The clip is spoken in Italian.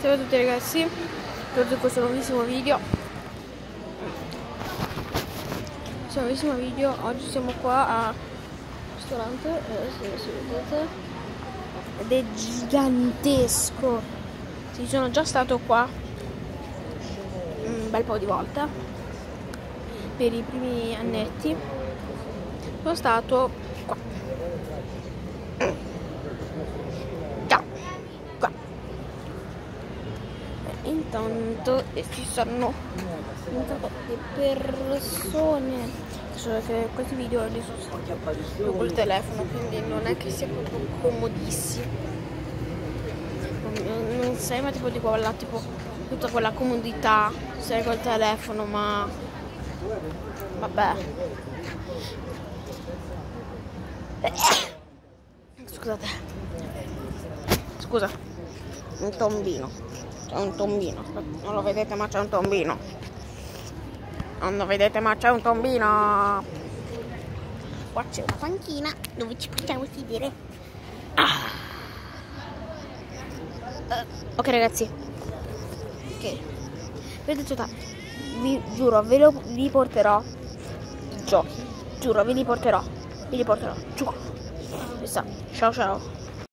Ciao a tutti ragazzi, benvenuti in questo nuovissimo video. Questo nuovissimo video, oggi siamo qua a ristorante, eh, se, se vedete, ed è gigantesco. Sì, sono già stato qua un bel po' di volte per i primi annetti. Sono stato qua. Intanto ci sono di persone solo che questi video li sono col telefono quindi non è che sia proprio comodissimo non, non sembra tipo di quella tipo tutta quella comodità sei col telefono ma vabbè. Scusate. Scusa un tombino c'è un tombino. Non lo vedete ma c'è un tombino. Non lo vedete ma c'è un tombino. Qua c'è una panchina dove ci possiamo sedere. Ah. uh, ok ragazzi. Ok. Vedete vi giuro ve lo vi porterò giochi giuro ve li porterò. Ve li porterò. Giù. Ciao ciao